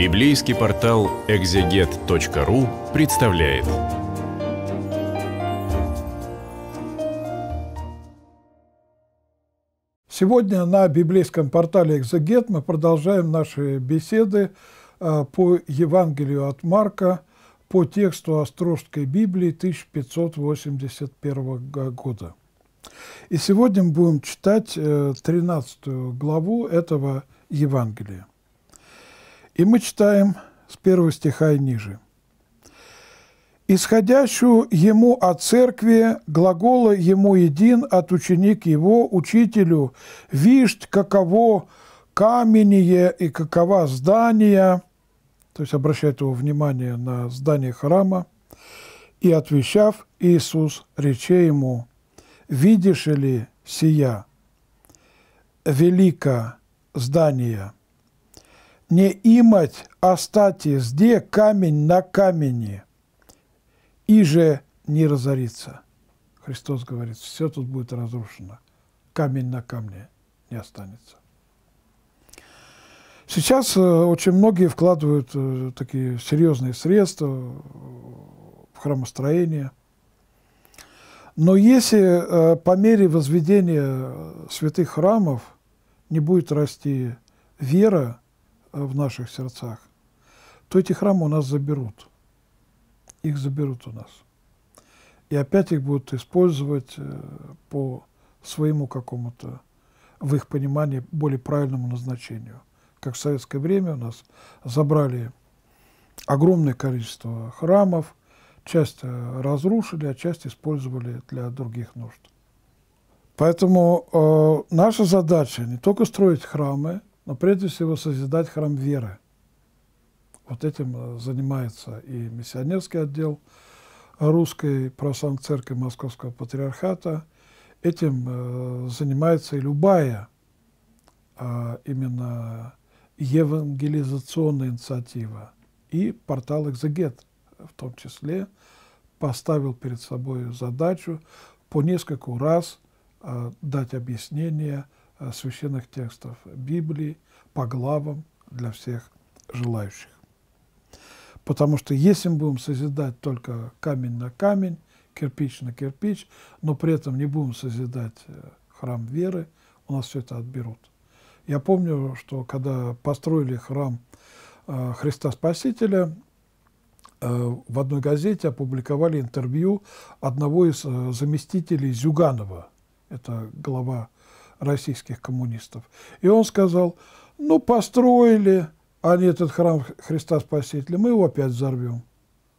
Библейский портал экзегет.ру представляет. Сегодня на библейском портале «Экзегет» мы продолжаем наши беседы а, по Евангелию от Марка, по тексту Острожской Библии 1581 года. И сегодня мы будем читать 13 э, главу этого Евангелия. И мы читаем с первого стиха и ниже. «Исходящую ему от церкви, глагола ему един от ученик его, учителю, вишь, каково каменье и какова здание, то есть обращает его внимание на здание храма, и отвечав, Иисус рече ему, видишь ли сия, велика здание – не имать остати зде камень на камени, и же не разориться. Христос говорит, все тут будет разрушено, камень на камне не останется. Сейчас э, очень многие вкладывают э, такие серьезные средства в храмостроение. Но если э, по мере возведения святых храмов не будет расти вера в наших сердцах, то эти храмы у нас заберут. Их заберут у нас. И опять их будут использовать э, по своему какому-то, в их понимании, более правильному назначению. Как в советское время у нас забрали огромное количество храмов, часть э, разрушили, а часть использовали для других нужд. Поэтому э, наша задача не только строить храмы, но прежде всего созидать храм веры. Вот этим э, занимается и миссионерский отдел Русской Православной Церкви Московского Патриархата. Этим э, занимается и любая а, именно евангелизационная инициатива. И портал «Экзегет» в том числе поставил перед собой задачу по нескольку раз а, дать объяснение – священных текстов Библии по главам для всех желающих. Потому что если мы будем созидать только камень на камень, кирпич на кирпич, но при этом не будем созидать э, храм веры, у нас все это отберут. Я помню, что когда построили храм э, Христа Спасителя, в одной газете опубликовали интервью одного из заместителей Зюганова, это глава российских коммунистов. И он сказал, ну, построили они этот храм Христа Спасителя, мы его опять взорвем.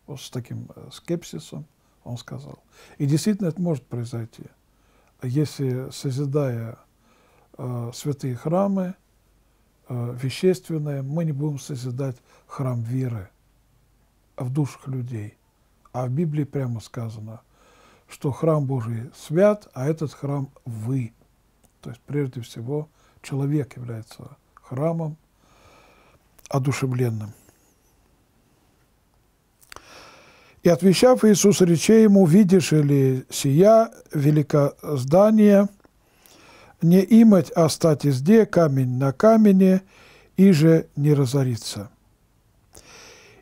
Вот с таким э, скепсисом он сказал. И действительно это может произойти. Если, созидая э, святые храмы, э, вещественные, мы не будем созидать храм веры в душах людей. А в Библии прямо сказано, что храм Божий свят, а этот храм вы – то есть, прежде всего, человек является храмом одушевленным. И отвечав Иисус рече ему, видишь ли сия велика здание, не имать остать изде камень на камне, и же не разориться.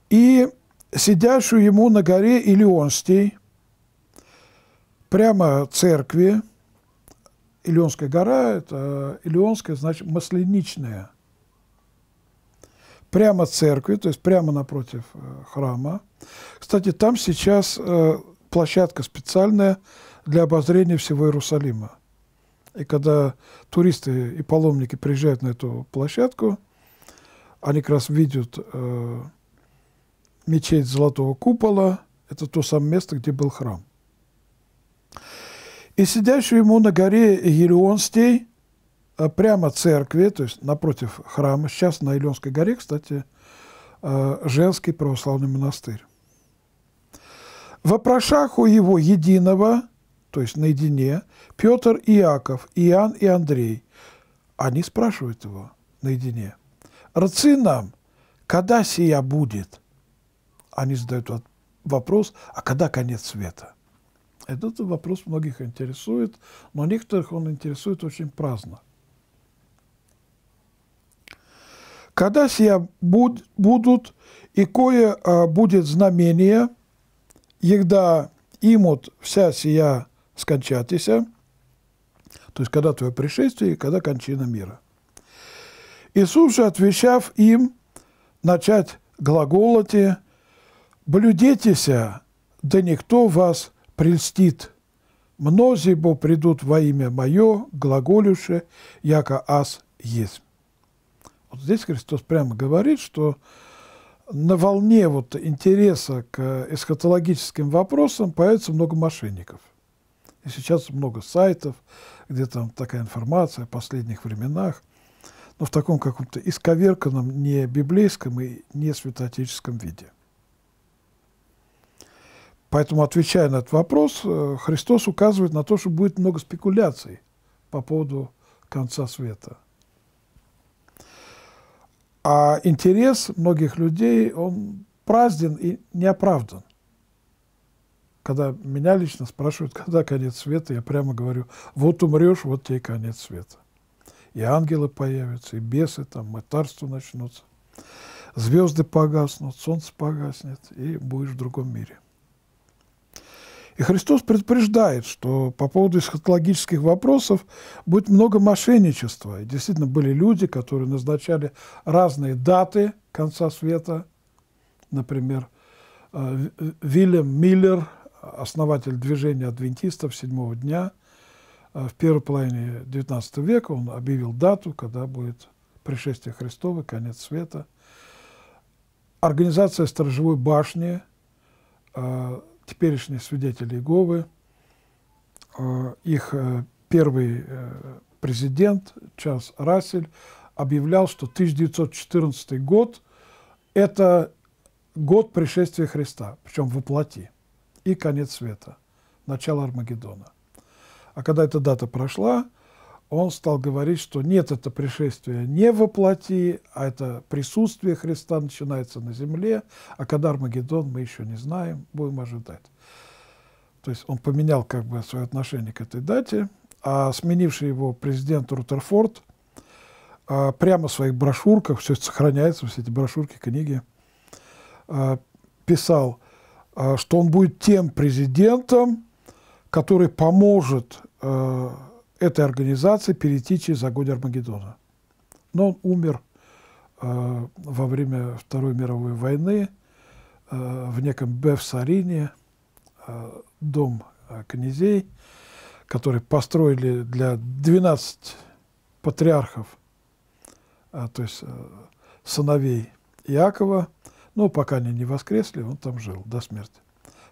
И сидящую ему на горе Илионстей, прямо церкви, Илионская гора, это Илионская, значит, масленичная. Прямо церкви, то есть прямо напротив э, храма. Кстати, там сейчас э, площадка специальная для обозрения всего Иерусалима. И когда туристы и паломники приезжают на эту площадку, они как раз видят э, мечеть Золотого Купола. Это то самое место, где был храм. И сидящую ему на горе Елеонстей, э, прямо церкви, то есть напротив храма, сейчас на Елеонской горе, кстати, э, женский православный монастырь. Вопрошах у его единого, то есть наедине, Петр и Иаков, Иоанн и Андрей. Они спрашивают его наедине. «Рцы нам, когда сия будет?» Они задают вопрос, а когда конец света? Этот вопрос многих интересует, но некоторых он интересует очень праздно. Когда сия буд, будут, и кое а, будет знамение, егда имут вся сия скончатися, то есть когда твое пришествие и когда кончина мира. Иисус же, отвечав им, начать глаголоте, «Блюдетеся, да никто вас прельстит. Мнози бо придут во имя Мое, глаголюше, яко ас есть». Вот здесь Христос прямо говорит, что на волне вот интереса к эсхатологическим вопросам появится много мошенников. И сейчас много сайтов, где там такая информация о последних временах, но в таком каком-то исковерканном, не библейском и не святоотеческом виде. Поэтому, отвечая на этот вопрос, э, Христос указывает на то, что будет много спекуляций по поводу конца света. А интерес многих людей, он празден и неоправдан. Когда меня лично спрашивают, когда конец света, я прямо говорю, вот умрешь, вот тебе конец света. И ангелы появятся, и бесы, там, мытарство начнутся. Звезды погаснут, солнце погаснет, и будешь в другом мире. И Христос предупреждает, что по поводу эсхатологических вопросов будет много мошенничества. И действительно были люди, которые назначали разные даты конца света. Например, э, Вильям Миллер, основатель движения адвентистов седьмого дня, э, в первой половине XIX века он объявил дату, когда будет пришествие Христова, конец света. Организация сторожевой башни э, теперешние свидетели Иеговы, э, их э, первый э, президент Чарльз Рассель объявлял, что 1914 год – это год пришествия Христа, причем воплоти, и конец света, начало Армагеддона. А когда эта дата прошла, он стал говорить, что нет, это пришествие не воплоти, а это присутствие Христа начинается на земле, а когда Армагеддон, мы еще не знаем, будем ожидать. То есть он поменял как бы свое отношение к этой дате, а сменивший его президент Рутерфорд а, прямо в своих брошюрках, все сохраняется, все эти брошюрки, книги, а, писал, а, что он будет тем президентом, который поможет этой организации перейти через огонь Армагеддона. Но он умер э, во время Второй мировой войны э, в неком Бефсарине, э, дом э, князей, который построили для 12 патриархов, э, то есть э, сыновей Иакова. Но пока они не воскресли, он там жил до смерти.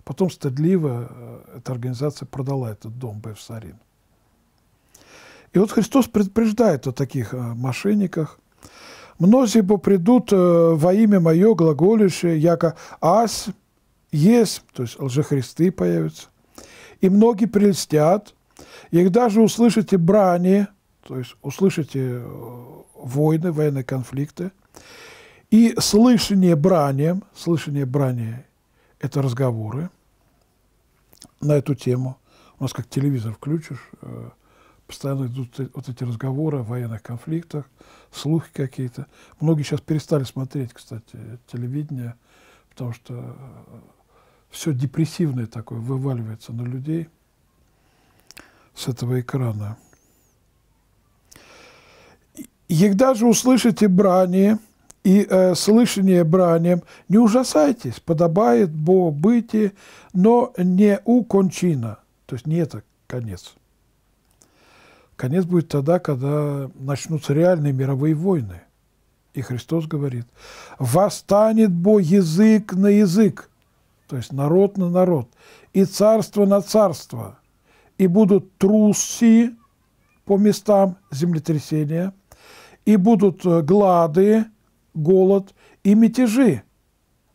Потом стыдливо э, эта организация продала этот дом Бефсарин. И вот Христос предупреждает о таких э, мошенниках. «Многие бы придут э, во имя Мое глаголющее, яко ас есть, то есть лжехристы появятся, и многие прельстят, их даже услышите брани, то есть услышите э, войны, военные конфликты, и слышание бранием, слышание брани – это разговоры на эту тему. У нас как телевизор включишь – постоянно идут вот эти разговоры о военных конфликтах, слухи какие-то. Многие сейчас перестали смотреть, кстати, телевидение, потому что э, все депрессивное такое вываливается на людей с этого экрана. Егда же услышите брани и э, слышание бранием, не ужасайтесь, подобает бо быти, но не у кончина, то есть не это конец. Конец будет тогда, когда начнутся реальные мировые войны. И Христос говорит, восстанет бо язык на язык, то есть народ на народ, и царство на царство, и будут труси по местам землетрясения, и будут э, глады, голод и мятежи.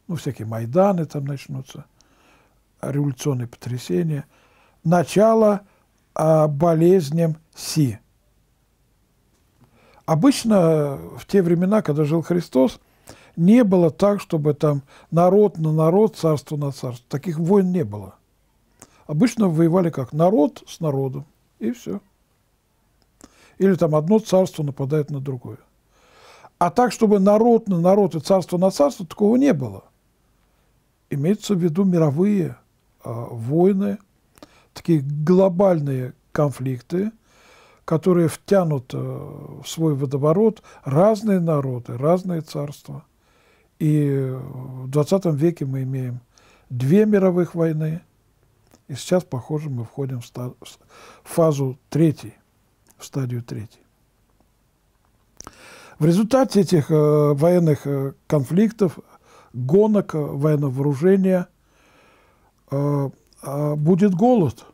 Ну, всякие Майданы там начнутся, революционные потрясения. Начало – болезням си. Обычно в те времена, когда жил Христос, не было так, чтобы там народ на народ, царство на царство. Таких войн не было. Обычно воевали как народ с народом, и все. Или там одно царство нападает на другое. А так, чтобы народ на народ и царство на царство, такого не было. Имеется в виду мировые э, войны, такие глобальные конфликты, которые втянут э, в свой водоворот разные народы, разные царства. И в 20 веке мы имеем две мировых войны, и сейчас, похоже, мы входим в, ста- в фазу третьей, в стадию третьей. В результате этих э, военных э, конфликтов, гонок, э, военного вооружения э, будет голод,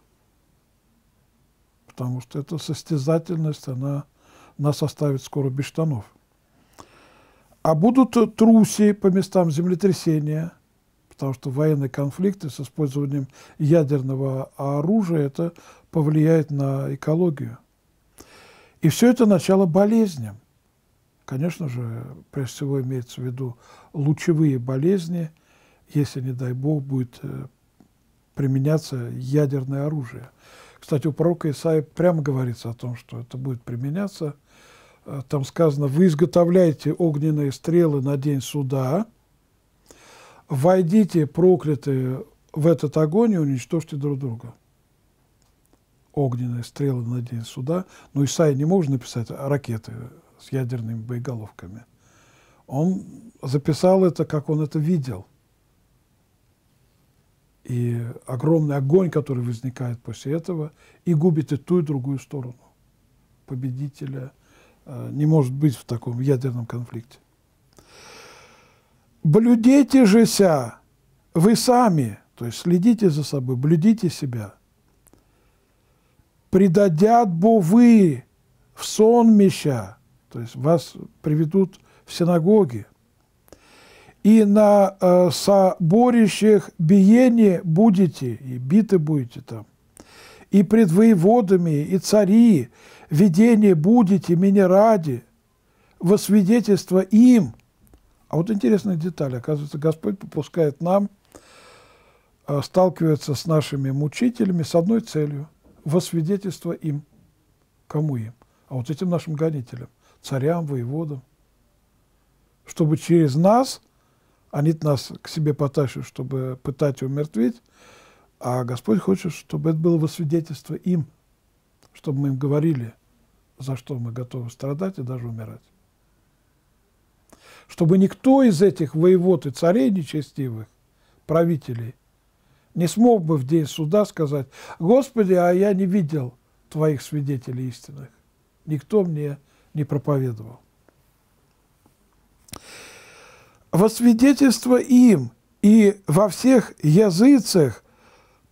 потому что эта состязательность, она нас оставит скоро без штанов. А будут труси по местам землетрясения, потому что военные конфликты с использованием ядерного оружия, это повлияет на экологию. И все это начало болезням. Конечно же, прежде всего имеется в виду лучевые болезни, если, не дай бог, будет э, применяться ядерное оружие. Кстати, у пророка Исаия прямо говорится о том, что это будет применяться. Э, там сказано, вы изготовляете огненные стрелы на день суда, войдите, проклятые, в этот огонь и уничтожьте друг друга. Огненные стрелы на день суда. Но Исаия не может написать ракеты с ядерными боеголовками. Он записал это, как он это видел. И огромный огонь, который возникает после этого, и губит и ту, и другую сторону. Победителя э, не может быть в таком ядерном конфликте. Блюдите же ся, вы сами, то есть следите за собой, блюдите себя. Предадят бо вы в сон меща, то есть вас приведут в синагоги. И на э, соборищах биение будете, и биты будете там. И пред воеводами, и цари, видение будете меня ради, во свидетельство им. А вот интересная деталь. Оказывается, Господь попускает нам э, сталкиваться с нашими мучителями с одной целью – во свидетельство им. Кому им? А вот этим нашим гонителям царям, воеводам, чтобы через нас, они нас к себе потащат, чтобы пытать и умертвить, а Господь хочет, чтобы это было во свидетельство им, чтобы мы им говорили, за что мы готовы страдать и даже умирать. Чтобы никто из этих воевод и царей нечестивых, правителей, не смог бы в день суда сказать, Господи, а я не видел Твоих свидетелей истинных. Никто мне не проповедовал. Во свидетельство им и во всех языцах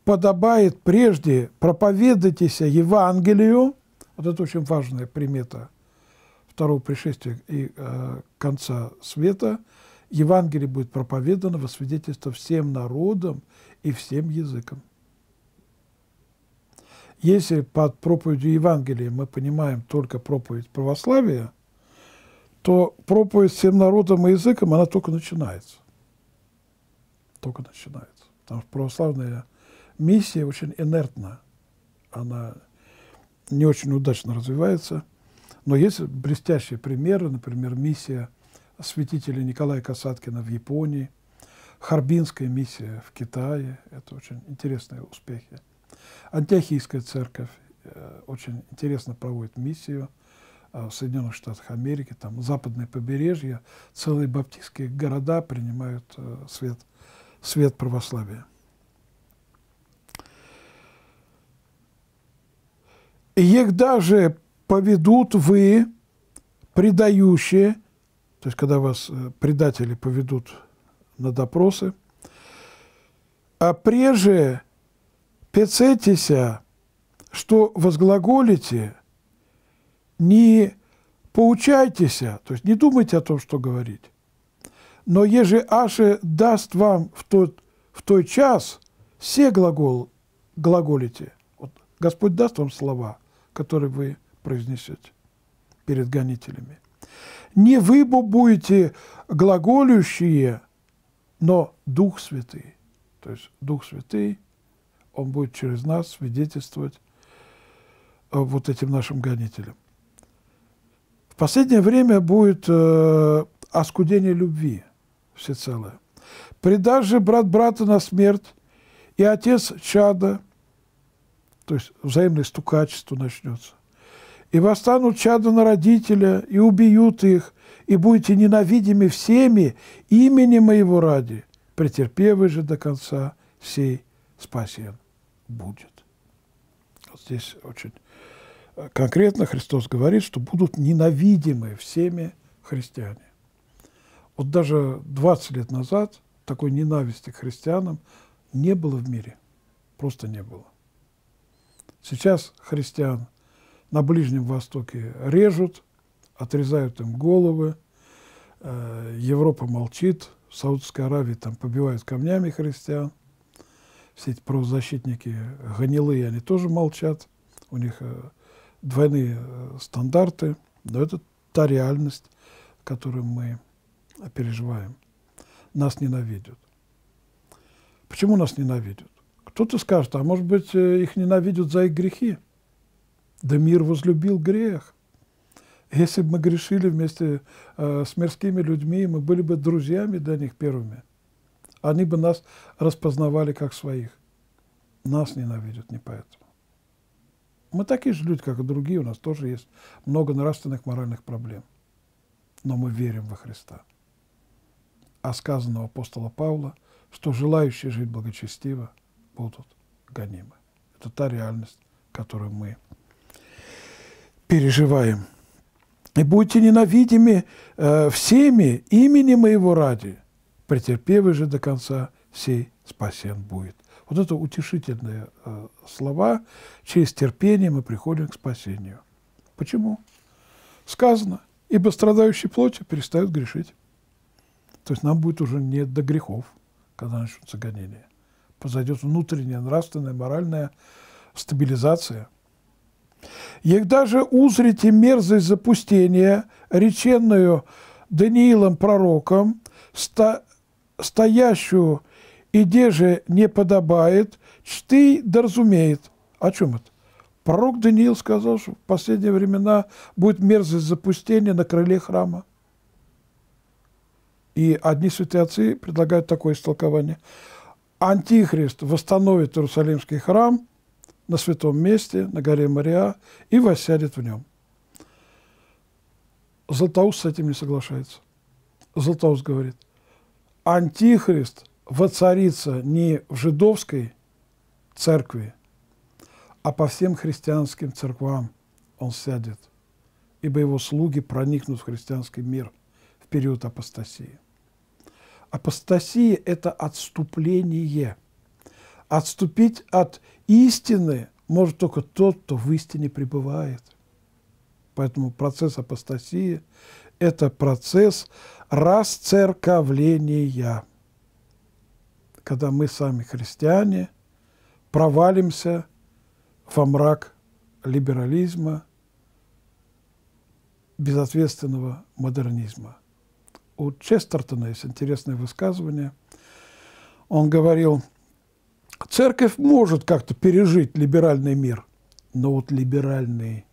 подобает прежде проповедайтесь Евангелию, вот это очень важная примета второго пришествия и э, конца света, Евангелие будет проповедано во свидетельство всем народам и всем языкам. Если под проповедью Евангелия мы понимаем только проповедь православия, то проповедь всем народам и языкам, она только начинается. Только начинается. Потому что православная миссия очень инертна. Она не очень удачно развивается. Но есть блестящие примеры, например, миссия святителя Николая Касаткина в Японии, Харбинская миссия в Китае. Это очень интересные успехи. Антиохийская церковь э, очень интересно проводит миссию в Соединенных Штатах Америки, там западное побережье, целые баптистские города принимают э, свет, свет православия. Егда же поведут вы, предающие, то есть когда вас предатели поведут на допросы, а прежде пецетися, что возглаголите, не поучайтесь, то есть не думайте о том, что говорить. Но еже аше даст вам в тот, в той час все глагол, глаголите, вот Господь даст вам слова, которые вы произнесете перед гонителями. Не вы будете глаголющие, но Дух Святый. То есть Дух Святый он будет через нас свидетельствовать э, вот этим нашим гонителям. Последнее время будет э, оскудение любви всецелое. Предашь же брат брата на смерть, и отец чада, то есть взаимное стукачество начнется. И восстанут чада на родителя, и убьют их, и будете ненавидимы всеми имени моего ради. Претерпевый же до конца сей спасен будет. Вот здесь очень конкретно Христос говорит, что будут ненавидимы всеми христиане. Вот даже 20 лет назад такой ненависти к христианам не было в мире. Просто не было. Сейчас христиан на Ближнем Востоке режут, отрезают им головы. Э, Европа молчит. В Саудовской Аравии там побивают камнями христиан. Все эти правозащитники гнилые, они тоже молчат. У них э, двойные э, стандарты. Но это та реальность, которую мы переживаем. Нас ненавидят. Почему нас ненавидят? Кто-то скажет, а может быть, э, их ненавидят за их грехи. Да мир возлюбил грех. Если бы мы грешили вместе э, с мирскими людьми, мы были бы друзьями для них первыми. Они бы нас распознавали как своих. Нас ненавидят не поэтому. Мы такие же люди, как и другие, у нас тоже есть много нравственных, моральных проблем. Но мы верим во Христа. А сказано у апостола Павла – что желающие жить благочестиво будут гонимы. Это та реальность, которую мы переживаем. И будьте ненавидимы э, всеми имени моего ради, претерпевый же до конца сей спасен будет. Вот это утешительные э, слова. Через терпение мы приходим к спасению. Почему? Сказано, ибо страдающие плотью перестают грешить. То есть нам будет уже не до грехов когда начнутся гонения. Произойдет внутренняя нравственная, моральная стабилизация. Егда же узрите мерзость запустения, реченную Даниилом пророком, ста, стоящую иде же не подобает, чты да разумеет. О чем это? Пророк Даниил сказал, что в последние времена будет мерзость запустения на крыле храма. И одни святые отцы предлагают такое истолкование. Антихрист восстановит Иерусалимский храм на святом месте, на горе Мария, и воссядет в нем. Златоуст с этим не соглашается. Златоуст говорит, Антихрист воцарится не в жидовской церкви, а по всем христианским церквам он сядет, ибо его слуги проникнут в христианский мир в период апостасии. Апостасия – это отступление. Отступить от истины может только тот, кто в истине пребывает. Поэтому процесс апостасии – это процесс расцерковления. Когда мы сами христиане провалимся во мрак либерализма, безответственного модернизма – у Честертона есть интересное высказывание. Он говорил, церковь может как-то пережить либеральный мир, но вот либеральный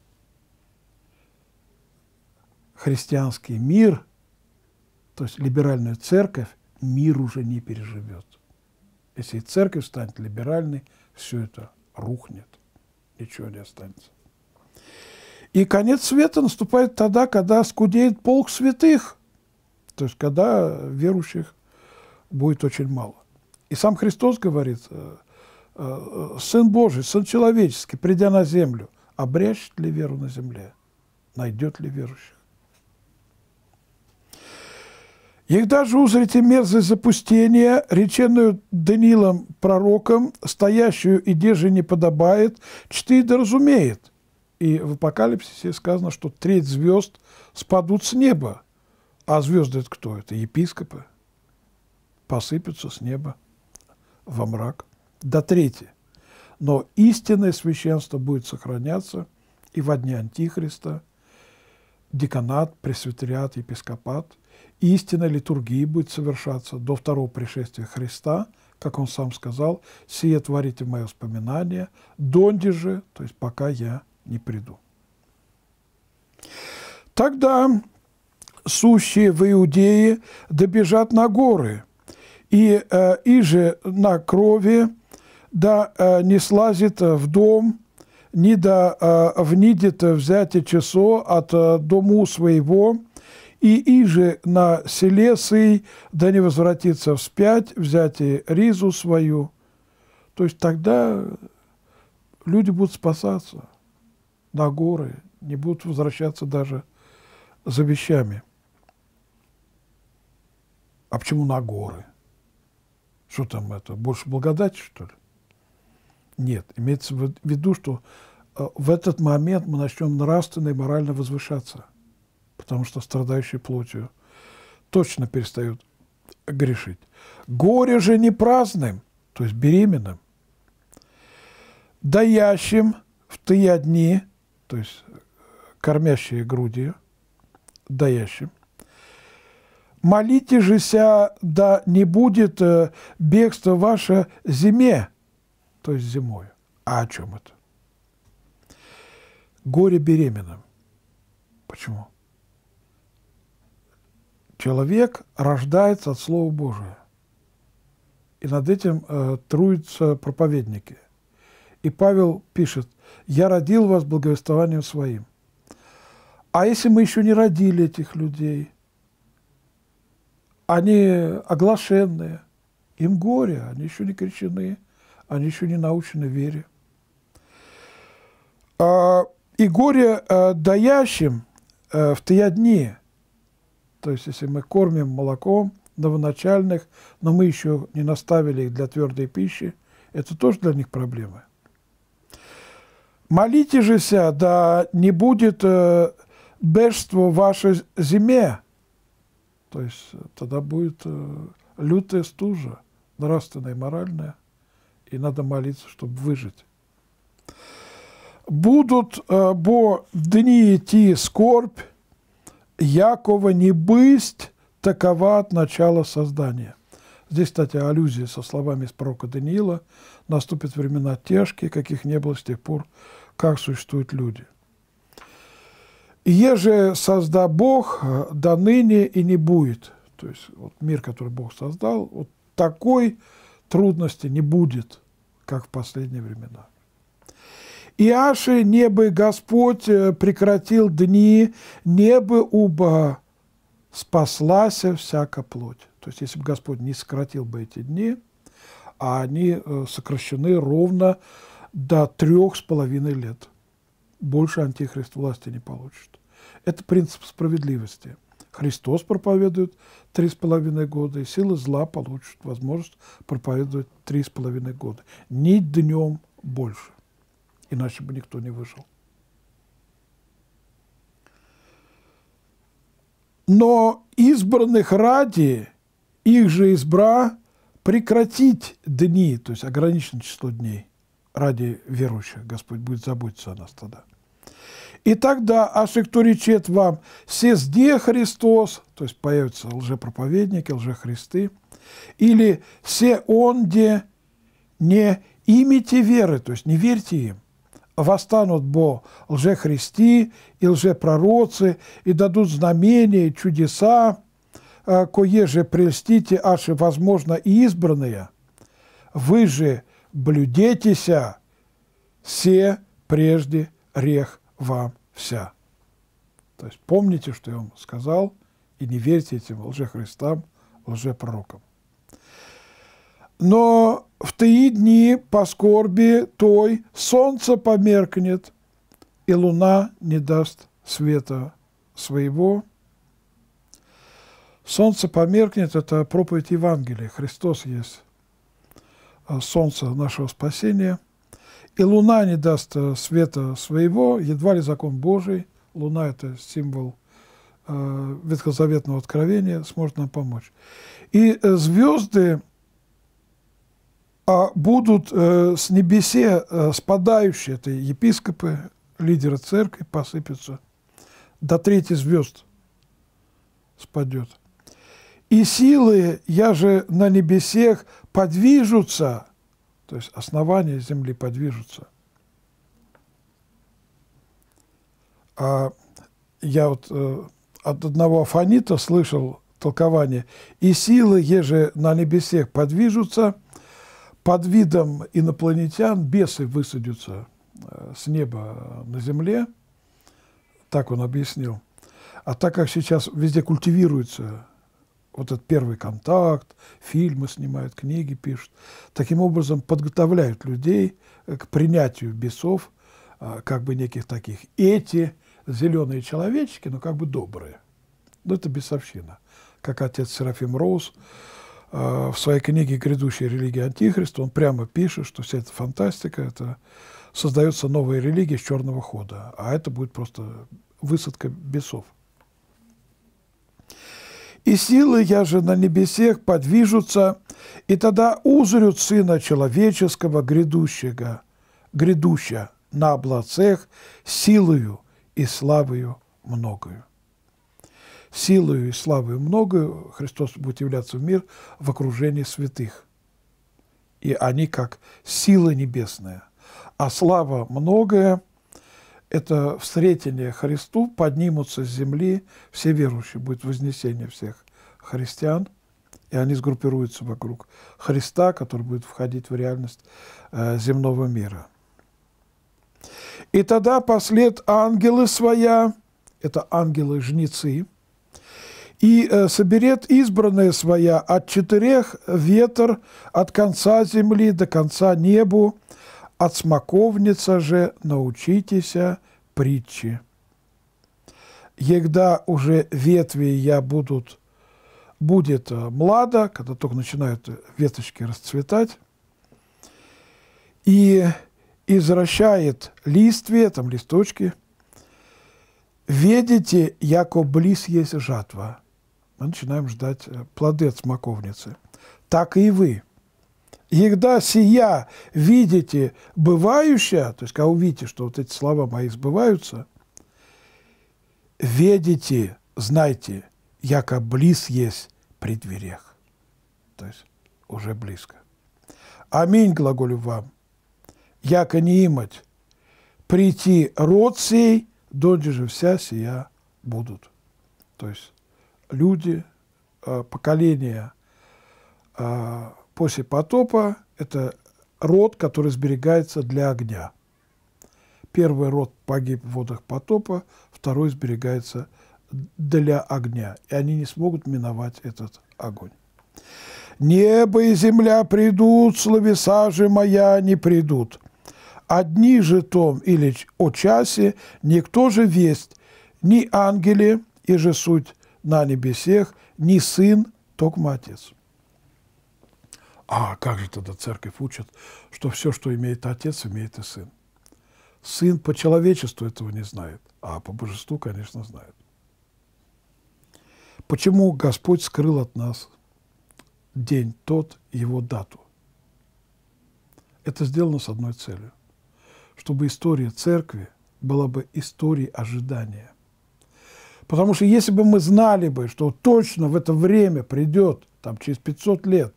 христианский мир, то есть либеральную церковь, мир уже не переживет. Если церковь станет либеральной, все это рухнет, ничего не останется. И конец света наступает тогда, когда скудеет полк святых – то есть, когда верующих будет очень мало. И сам Христос говорит, э, э, Сын Божий, Сын человеческий, придя на землю, обрящет ли веру на земле? Найдет ли верующих? Егда же узрите мерзость запустения, реченную Данилом пророком, стоящую и деже не подобает, чты да разумеет. И в Апокалипсисе сказано, что треть звезд спадут с неба. А звезды это кто? Это епископы. Посыпятся с неба во мрак. До третье. Но истинное священство будет сохраняться и во дни Антихриста, деканат, пресвитериат, епископат. Истинная литургия будет совершаться до второго пришествия Христа, как он сам сказал, «Сие творите мое воспоминание, донде же, то есть пока я не приду». Тогда сущие в Иудее добежат на горы, и, э, и же на крови да э, не слазит в дом, ни да э, внидит взятие часо от э, дому своего, и иже на селе да не возвратится вспять, взятие ризу свою. То есть тогда люди будут спасаться на горы, не будут возвращаться даже за вещами. А почему на горы? Что там это? Больше благодати, что ли? Нет. Имеется в виду, что э, в этот момент мы начнем нравственно и морально возвышаться, потому что страдающие плотью точно перестают грешить. Горе же не праздным, то есть беременным, даящим в тыя дни, то есть кормящие грудью, даящим, молите же ся, да не будет э, бегство ваше зиме, то есть зимой. А о чем это? Горе беременным. Почему? Человек рождается от Слова Божия. И над этим э, труются проповедники. И Павел пишет, «Я родил вас благовествованием своим». А если мы еще не родили этих людей, они оглашенные, им горе, они еще не крещены, они еще не научены вере. А, и горе а, даящим а, в те дни, то есть если мы кормим молоком новоначальных, но мы еще не наставили их для твердой пищи, это тоже для них проблема. Молите же ся, да не будет э, бежство вашей зиме, то есть э, тогда будет э, лютая стужа, нравственная и моральная, и надо молиться, чтобы выжить. Будут э, бо дни идти скорбь, Якова не бысть, такова от начала создания. Здесь, кстати, аллюзия со словами из пророка Даниила. Наступят времена тяжкие, каких не было с тех пор, как существуют люди. Еже созда Бог, до ныне и не будет. То есть вот мир, который Бог создал, вот такой трудности не будет, как в последние времена. И аши небо Господь э, прекратил дни, небо уба спаслася всяка плоть. То есть если бы Господь не сократил бы эти дни, а они э, сокращены ровно до трех с половиной лет. Больше антихрист власти не получит. Это принцип справедливости. Христос проповедует три с половиной года, и силы зла получат возможность проповедовать три с половиной года. Ни днем больше. Иначе бы никто не выжил. Но избранных ради их же избра прекратить дни, то есть ограниченное число дней ради верующих. Господь будет заботиться о нас тогда. И тогда, аше кто речет вам, сезде Христос, то есть появятся лжепроповедники, лжехристы, или се он, где не имите веры, то есть не верьте им, восстанут бо лжехристи и лжепророцы, и дадут знамения, чудеса, а, кое же прельстите, аше возможно и избранные, вы же блюдетеся, все прежде рех вам вся. То есть помните, что я вам сказал, и не верьте этим лжехристам, лжепророкам. Но в те дни по скорби той солнце померкнет, и луна не даст света своего. Солнце померкнет – это проповедь Евангелия. Христос есть а, солнце нашего спасения – и луна не даст э, света своего, едва ли закон Божий, луна – это символ э, ветхозаветного откровения, сможет нам помочь. И э, звезды а, будут э, с небесе э, спадающие, это епископы, лидеры церкви, посыпятся, до трети звезд спадет. И силы, я же на небесех подвижутся – то есть основания Земли подвижутся. А я вот э, от одного афанита слышал толкование. «И силы, еже на небесех подвижутся, под видом инопланетян бесы высадятся э, с неба на земле». Так он объяснил. А так как сейчас везде культивируется вот этот первый контакт, фильмы снимают, книги пишут, таким образом подготовляют людей к принятию бесов, а, как бы неких таких. Эти зеленые человечки, но как бы добрые. Но это бесовщина. Как отец Серафим Роуз в своей книге «Грядущая религия Антихриста» он прямо пишет, что вся эта фантастика, это создается новая религия с черного хода, а это будет просто высадка бесов. И силы я же на небесех подвижутся, и тогда узрят Сына Человеческого грядущего, грядуща на облацех силою и славою многою. Силою и славою многою Христос будет являться в мир в окружении святых. И они как сила небесная. А слава многое – это встретение Христу, поднимутся с земли все верующие, будет вознесение всех христиан, и они сгруппируются вокруг Христа, который будет входить в реальность э, земного мира – и тогда послед ангелы своя, это ангелы-жнецы, и э, соберет избранные своя от четырех ветер от конца земли до конца небу, от смоковница же научитесь притчи. Егда уже ветви я будут, будет э, млада, когда только начинают веточки расцветать, и извращает листвие, там листочки, «Ведите, яко близ есть жатва». Мы начинаем ждать э, плоды от смоковницы. Так и вы. Егда сия видите бывающее, то есть когда увидите, что вот эти слова мои сбываются, ведите, знайте, яко близ есть при дверях. То есть уже близко. Аминь, глаголю вам яко не имать, прийти род сей, донде же вся сия будут. То есть люди, э, поколения э, после потопа – это род, который сберегается для огня. Первый род погиб в водах потопа, второй сберегается для огня, и они не смогут миновать этот огонь. «Небо и земля придут, словеса же моя не придут, одни же том или о часе, никто же весть, ни ангеле, и же суть на небесех, ни сын, только отец. А как же тогда церковь учит, что все, что имеет отец, имеет и сын? Сын по человечеству этого не знает, а по божеству, конечно, знает. Почему Господь скрыл от нас день тот, его дату? Это сделано с одной целью – чтобы история церкви была бы историей ожидания. Потому что если бы мы знали бы, что точно в это время придет, там через 500 лет,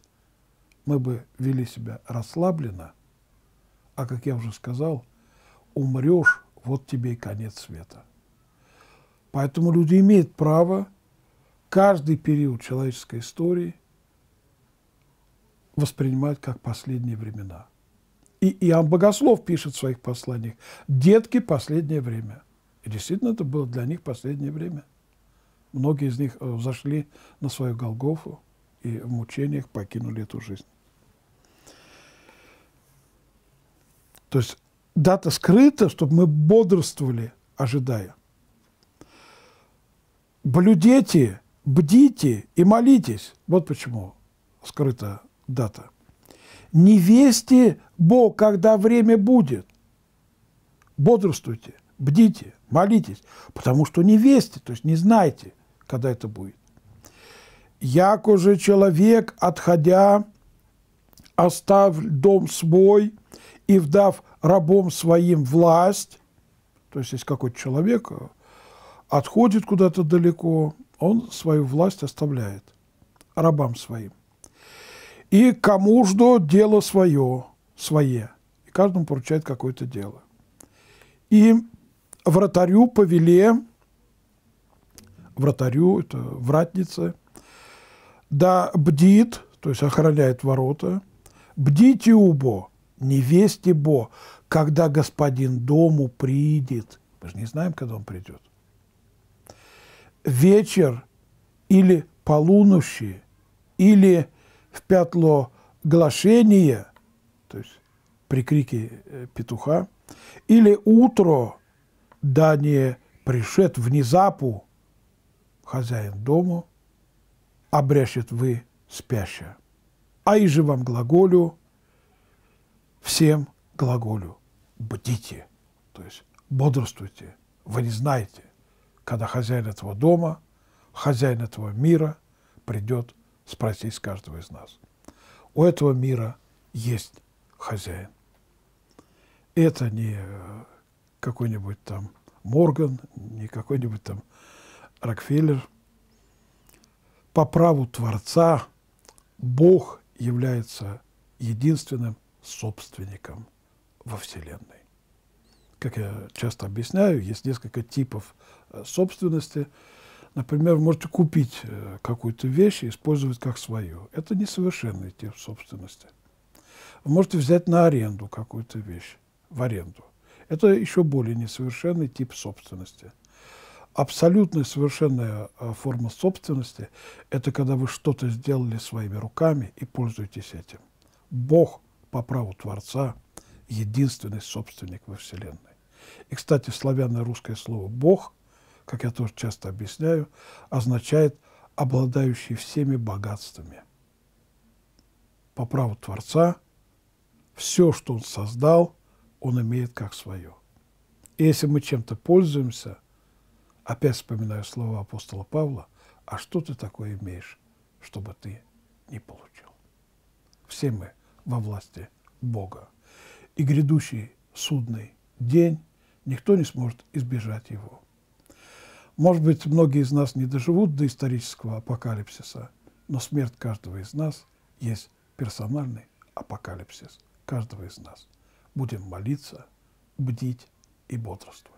мы бы вели себя расслабленно, а, как я уже сказал, умрешь, вот тебе и конец света. Поэтому люди имеют право каждый период человеческой истории воспринимать как последние времена – и Иоанн Богослов пишет в своих посланиях, детки последнее время. И действительно это было для них последнее время. Многие из них э, зашли на свою Голгофу и в мучениях покинули эту жизнь. То есть дата скрыта, чтобы мы бодрствовали, ожидая. Блюдете, бдите и молитесь. Вот почему скрыта дата – невесте Бог, когда время будет. Бодрствуйте, бдите, молитесь, потому что невесте, то есть не знайте, когда это будет. Як уже человек, отходя, оставь дом свой и вдав рабом своим власть, то есть если какой-то человек отходит куда-то далеко, он свою власть оставляет рабам своим – и кому жду дело свое, свое. И каждому поручает какое-то дело. И вратарю повеле вратарю, это вратница. Да бдит, то есть охраняет ворота. Бдите убо, невесте бо, когда господин дому придет. Мы же не знаем, когда он придет. Вечер или полунощи, или в пятло глашение, то есть при крике э, петуха, или утро, да не пришед внезапу хозяин дому, обрящет вы спящая. А и же вам глаголю, всем глаголю, бдите, то есть бодрствуйте, вы не знаете, когда хозяин этого дома, хозяин этого мира придет спросить каждого из нас. У этого мира есть хозяин. Это не какой-нибудь там Морган, не какой-нибудь там Рокфеллер. По праву Творца Бог является единственным собственником во Вселенной. Как я часто объясняю, есть несколько типов э, собственности. Например, вы можете купить э, какую-то вещь и использовать как свою. Это несовершенный тип собственности. Вы можете взять на аренду какую-то вещь, в аренду. Это еще более несовершенный тип собственности. Абсолютно совершенная э, форма собственности – это когда вы что-то сделали своими руками и пользуетесь этим. Бог по праву Творца – единственный собственник во Вселенной. И, кстати, славянное русское слово «Бог», как я тоже часто объясняю, означает «обладающий всеми богатствами». По праву Творца все, что Он создал, Он имеет как свое. И если мы чем-то пользуемся – Опять вспоминаю слова апостола Павла, а что ты такое имеешь, чтобы ты не получил? Все мы во власти Бога. И грядущий судный день, никто не сможет избежать его. Может быть, многие из нас не доживут до исторического апокалипсиса, но смерть каждого из нас есть персональный апокалипсис каждого из нас. Будем молиться, бдить и бодрствовать.